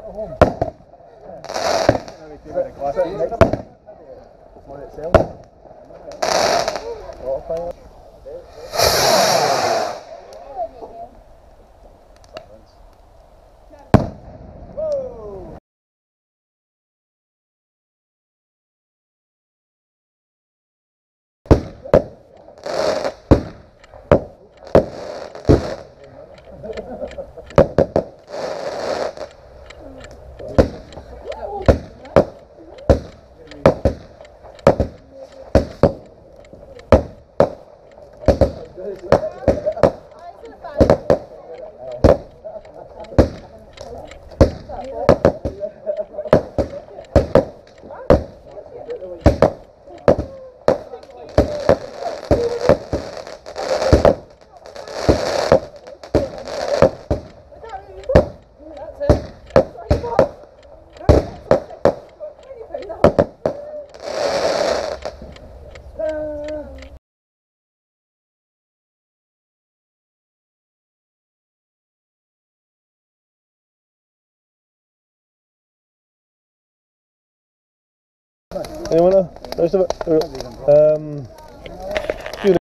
home. Yeah. Anyone? Most of it. Um,